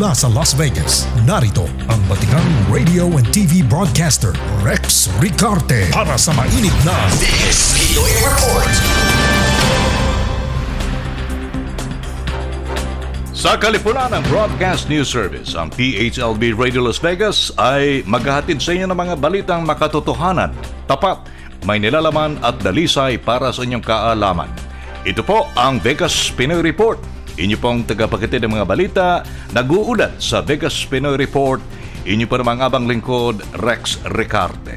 Mula sa Las Vegas, narito ang batikang radio and TV broadcaster Rex Ricarte para sa mainit na This POA Report. Sa kalipunan ng Broadcast News Service, ang PHLB Radio Las Vegas ay maghahatid sa inyo ng mga balitang makatotohanan, tapat, may nilalaman at dalisay para sa inyong kaalaman. Ito po ang Vegas Pinoy Report. Inyo pong tagapagkatid ng mga balita, nag-uulat sa Vegas Pinoy Report. Inyo po namang abang lingkod, Rex Ricarte.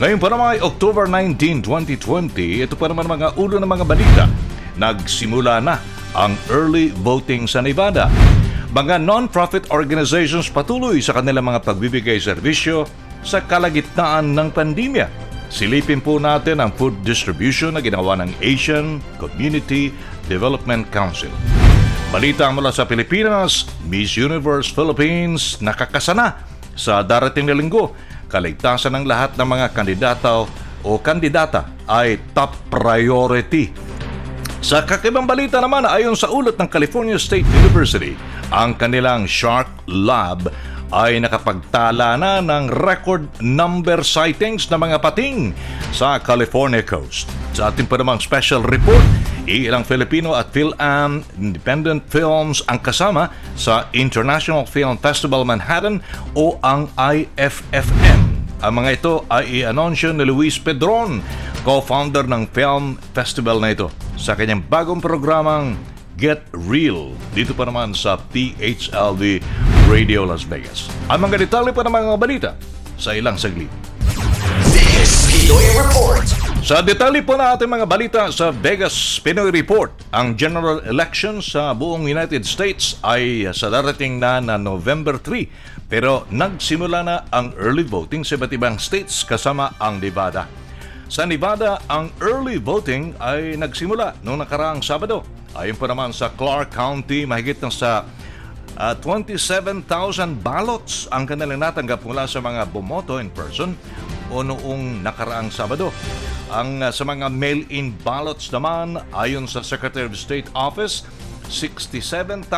Ngayon pa naman ay October 19, 2020, ito pa naman mga ulo ng mga balita. Nagsimula na ang early voting sa Nevada. Mga non-profit organizations patuloy sa kanilang mga pagbibigay serbisyo sa kalagitnaan ng pandemya. Silipin po natin ang food distribution na ginawa ng Asian Community Development Council. Balita mula sa Pilipinas, Miss Universe Philippines nakakasana sa darating na linggo. Kaligtasan ng lahat ng mga kandidato o kandidata ay top priority sa kakibang balita naman, ayon sa ulat ng California State University, ang kanilang Shark Lab ay nakapagtala na ng record number sightings ng mga pating sa California coast. Sa ating pa namang special report, ilang Filipino at PhilAm Independent Films ang kasama sa International Film Festival Manhattan o ang IFFM. Ang mga ito ay i-anunsyo ni Luis Pedron, co-founder ng film festival na ito, sa kanyang bagong programang Get Real dito pa naman sa PHLD Radio Las Vegas. Ang mga detalye pa ng mga balita sa ilang saglit. This POA Report. Sa detalye po na ating mga balita sa Vegas Pinoy Report, ang general election sa buong United States ay sa darating na na November 3 pero nagsimula na ang early voting sa iba't ibang states kasama ang Nevada. Sa Nevada, ang early voting ay nagsimula noong nakaraang Sabado. Ayon po naman sa Clark County, mahigit na sa uh, 27,000 ballots ang kanilang natanggap mula sa mga bumoto in person o noong nakaraang Sabado. Ang uh, sa mga mail-in ballots naman, ayon sa Secretary of State Office, 67,000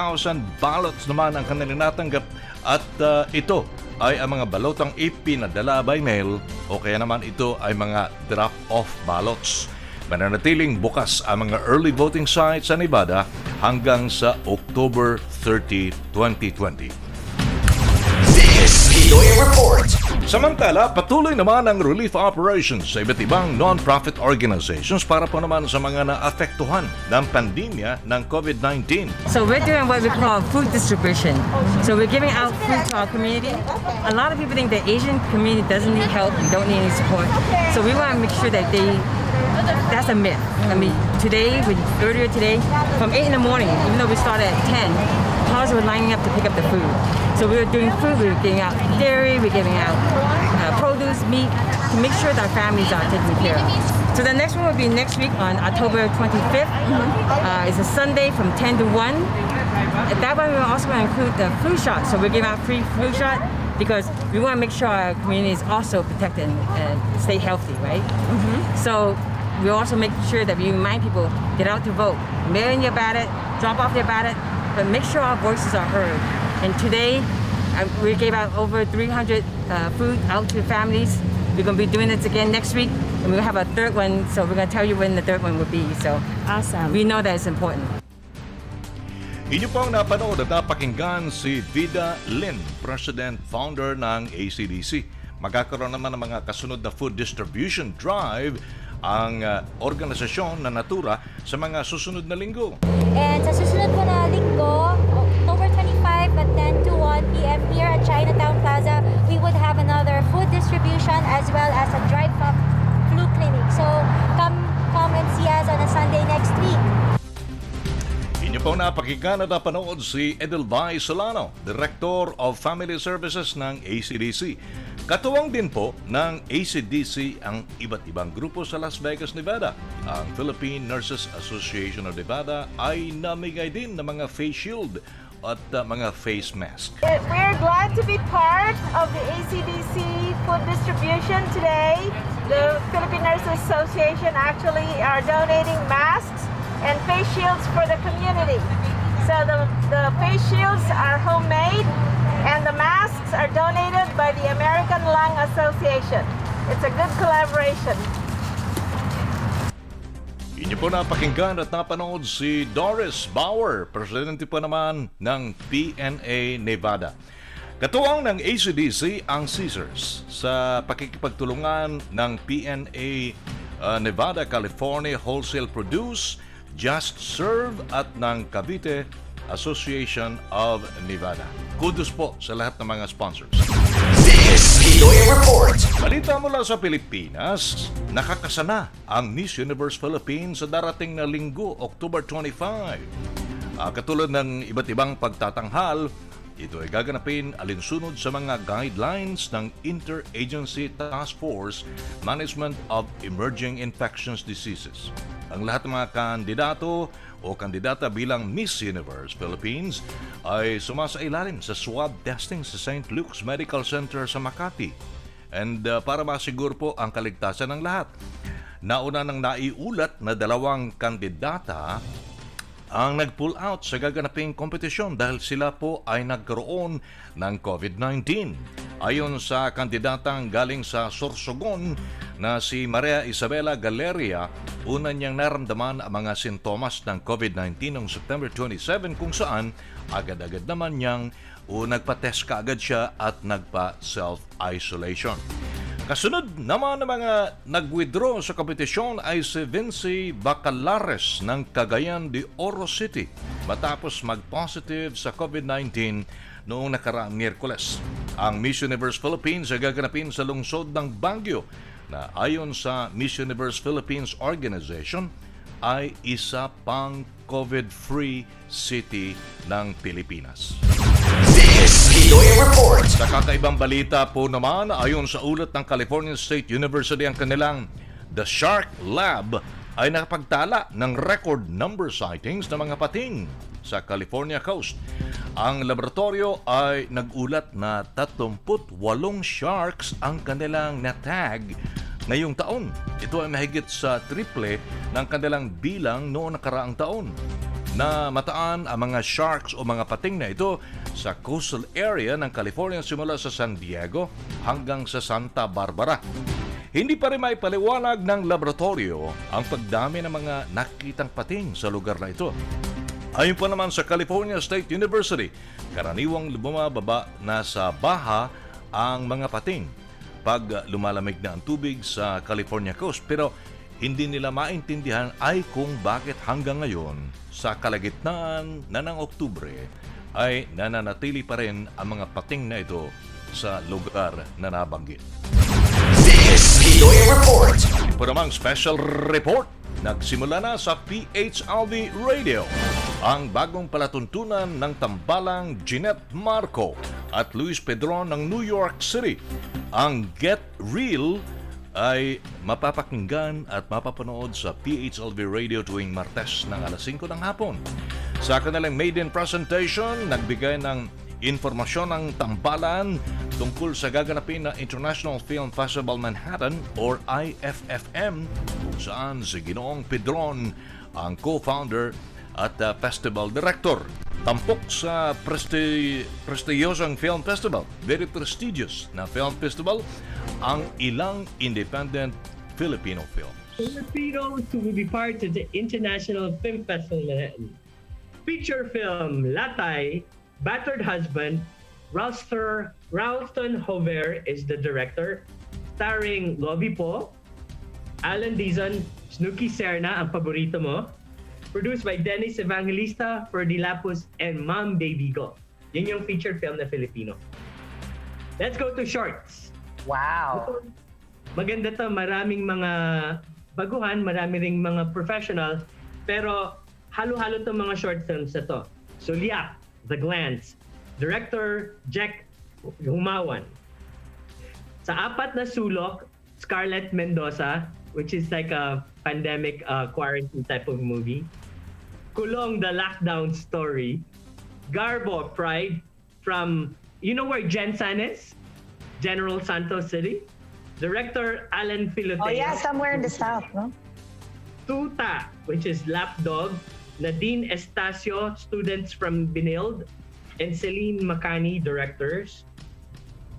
ballots naman ang kanilang natanggap at uh, ito ay ang mga balotang ipinadala by mail o kaya naman ito ay mga drop-off ballots. Mananatiling bukas ang mga early voting sites sa Nevada hanggang sa October 30, 2020. This POA Report. Samantala, patuloy naman ang relief operations sa iba't ibang non-profit organizations para po naman sa mga naapektuhan ng pandemya ng COVID-19. So we're doing what we call food distribution. So we're giving out food to our community. A lot of people think the Asian community doesn't need help, we don't need any support. So we want to make sure that they that's a myth. I mean, today, earlier today, from 8 in the morning, even though we started at 10, cars were lining up to pick up the food. So we were doing food, we were giving out dairy, we were giving out uh, produce, meat, to make sure that our families are taken care of. So the next one will be next week on October 25th. Uh, it's a Sunday from 10 to 1. At that one, we're also going to include the flu shot. So we're giving out free flu shot because we want to make sure our community is also protected and, stay healthy, right? So we also make sure that we remind people get out to vote, mail in your ballot, drop off your ballot, but make sure our voices are heard. And today, uh, we gave out over 300 uh, food out to families. We're going to be doing this again next week, and we'll have a third one. So we're going to tell you when the third one will be. So Awesome. we know that it's important. Inyo pong napanood at napakinggan si Vida Lin, President Founder ng ACDC. Magkakaroon naman ng mga kasunod na food distribution drive ang uh, organisasyon na natura sa mga susunod na linggo. And sa susunod po na linggo, October 25 at 10 to 1 p.m. here at Chinatown Plaza, we would have another food distribution as well as a drive-up flu clinic. So come come and see us on a Sunday next week. Inyo pong napakinggan at napanood si Edelby Solano, Director of Family Services ng ACDC. Katuwang din po ng ACDC ang iba't ibang grupo sa Las Vegas, Nevada. Ang Philippine Nurses Association of Nevada ay namigay din ng mga face shield at uh, mga face mask. We're glad to be part of the ACDC food distribution today. The Philippine Nurses Association actually are donating masks and face shields for the community. So the, the face shields are homemade and the masks are donated by the American Lung Association. It's a good collaboration. Inyo po napakinggan at napanood si Doris Bauer, presidente po naman ng PNA Nevada. Katuwang ng ACDC ang Caesars sa pakikipagtulungan ng PNA uh, Nevada, California Wholesale Produce, Just Serve at ng Cavite Association of Nevada. Kudos po sa lahat ng mga sponsors. This POA report. Balita mula sa Pilipinas, nakakasana ang Miss Universe Philippines sa darating na linggo, October 25. Ah, katulad ng iba't ibang pagtatanghal, ito ay gaganapin alinsunod sa mga guidelines ng Interagency Task Force Management of Emerging Infectious Diseases. Ang lahat ng mga kandidato o kandidata bilang Miss Universe Philippines ay sumasailalim sa swab testing sa St. Luke's Medical Center sa Makati. And uh, para masiguro po ang kaligtasan ng lahat, nauna nang naiulat na dalawang kandidata ang nag-pull out sa gaganaping kompetisyon dahil sila po ay nagkaroon ng COVID-19. Ayon sa kandidatang galing sa Sorsogon na si Maria Isabela Galeria, una niyang naramdaman ang mga sintomas ng COVID-19 noong September 27 kung saan agad-agad naman niyang o nagpa-test kaagad siya at nagpa-self-isolation. Kasunod naman ng mga nag-withdraw sa kompetisyon ay si Vinci Bacalares ng Cagayan de Oro City matapos mag-positive sa COVID-19 noong nakaraang Miyerkules. Ang Miss Universe Philippines ay gaganapin sa lungsod ng Baguio na ayon sa Miss Universe Philippines Organization ay isa pang COVID-free city ng Pilipinas. This report. Sa kakaibang balita po naman, ayon sa ulat ng California State University ang kanilang The Shark Lab ay nakapagtala ng record number sightings ng mga pating sa California coast. Ang laboratorio ay nagulat na 38 sharks ang kanilang natag ngayong taon. Ito ay mahigit sa triple ng kanilang bilang noong nakaraang taon na mataan ang mga sharks o mga pating na ito sa coastal area ng California simula sa San Diego hanggang sa Santa Barbara. Hindi pa rin may paliwanag ng laboratorio ang pagdami ng mga nakitang pating sa lugar na ito. Ayon pa naman sa California State University, karaniwang bumababa na sa baha ang mga pating pag lumalamig na ang tubig sa California coast pero hindi nila maintindihan ay kung bakit hanggang ngayon sa kalagitnaan na ng Oktubre ay nananatili pa rin ang mga pating na ito sa lugar na nabanggit. POA report. Po namang special report, nagsimula na sa PHLV Radio ang bagong palatuntunan ng tambalang Jeanette Marco at Luis Pedron ng New York City. Ang Get Real ay mapapakinggan at mapapanood sa PHLV Radio tuwing Martes ng alas 5 ng hapon. Sa kanilang maiden presentation, nagbigay ng informasyon ng tambalan tungkol sa gaganapin na International Film Festival Manhattan or IFFM kung saan si Ginoong Pedron ang co-founder at uh, festival director. Tampok sa presti prestiyosang film festival, very prestigious na film festival, ang ilang independent Filipino films. Filipinos will be part of the International Film Festival Manhattan. Feature film Latay, Battered Husband, Ralston, Ralston Hover is the director, starring Lovie Po, Alan Dizon, Snooki Serna, ang paborito mo, produced by Dennis Evangelista, Ferdy Lapus, and Mom Baby Go. Yun yung feature film na Filipino. Let's go to shorts. Wow. Maganda to, maraming mga baguhan, marami ring mga professional, pero halo-halo to mga short films na to. Suliak, The Glance, Director Jack Humawan. Sa apat na sulok, Scarlett Mendoza, which is like a pandemic uh, quarantine type of movie. Kulong, The Lockdown Story. Garbo, Pride, from, you know where Jensen is? General Santos City. Director Alan Filoteo. Oh yeah, somewhere in the south, no? Tuta, which is Lapdog, Nadine Estacio, students from Binild, and Celine Macani, directors.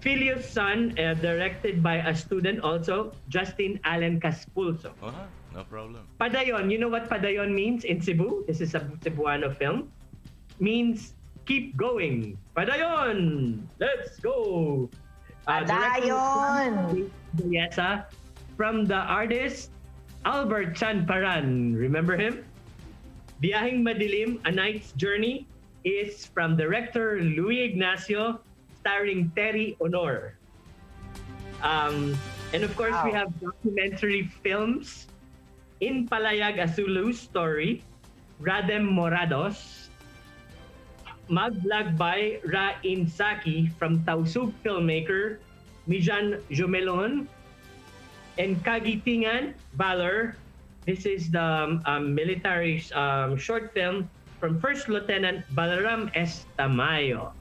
Filius Son, uh, directed by a student also, Justin Allen Caspulso. Uh-huh, no problem. Padayon, you know what Padayon means in Cebu? This is a Cebuano film. Means keep going. Padayon! Let's go! Uh, Padayon! Yesa from the artist Albert Chan Paran. Remember him? Biyahing Madilim, A Knight's Journey is from director Louis Ignacio, starring Terry Honor. Um, and of course, we have documentary films In Palayag Azulu's Story, Radem Morados, Magvlog by Ra Insaki from Tausug filmmaker Mijan Jomelon, and Kagitingan Valor. This is the um, um, military um, short film from First Lieutenant Balaram S. Tamayo.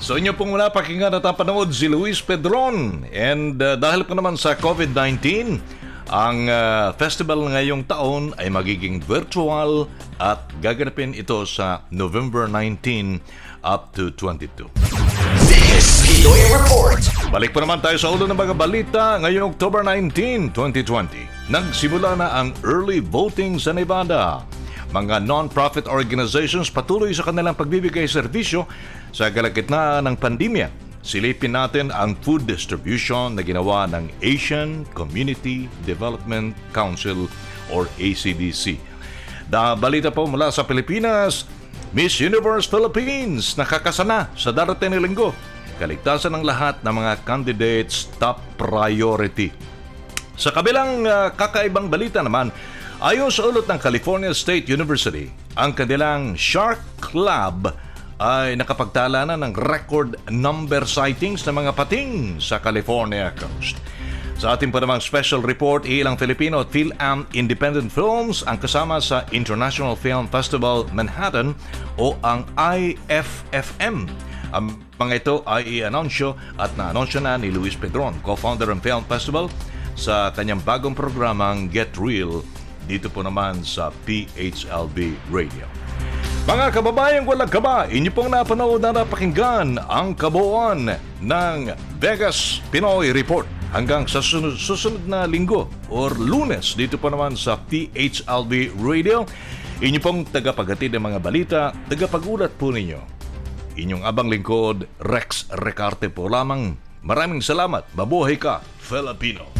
So inyo pong muna pakinggan at panood si Luis Pedron. And uh, dahil po naman sa COVID-19, ang uh, festival ngayong taon ay magiging virtual at gaganapin ito sa November 19 up to 22. Kidoya Report. Balik po naman tayo sa ulo ng mga balita ngayong October 19, 2020. Nagsimula na ang early voting sa Nevada. Mga non-profit organizations patuloy sa kanilang pagbibigay serbisyo sa kalagitnaan ng pandemya. Silipin natin ang food distribution na ginawa ng Asian Community Development Council or ACDC. Da balita po mula sa Pilipinas, Miss Universe Philippines nakakasana sa darating na linggo. Kaligtasan ng lahat ng mga candidates top priority. Sa kabilang ah, kakaibang balita naman, ayon sa ulot ng California State University, ang kanilang Shark Club ay nakapagtala na ng record number sightings ng mga pating sa California coast. Sa ating pa namang special report, ilang Filipino at PhilAm Independent Films ang kasama sa International Film Festival Manhattan o ang IFFM. Ang mga ito ay i-anonsyo at na-anonsyo na ni Luis Pedron, co-founder ng Film Festival, sa kanyang bagong programang Get Real dito po naman sa PHLB Radio. Mga kababayang walang kaba, inyo pong napanood na napakinggan ang kabuuan ng Vegas Pinoy Report hanggang sa susunod, susunod na linggo or lunes dito po naman sa PHLB Radio. Inyo pong tagapaghatid ng mga balita, tagapagulat po ninyo. Inyong abang lingkod, Rex Recarte po lamang. Maraming salamat. Mabuhay ka, Filipino.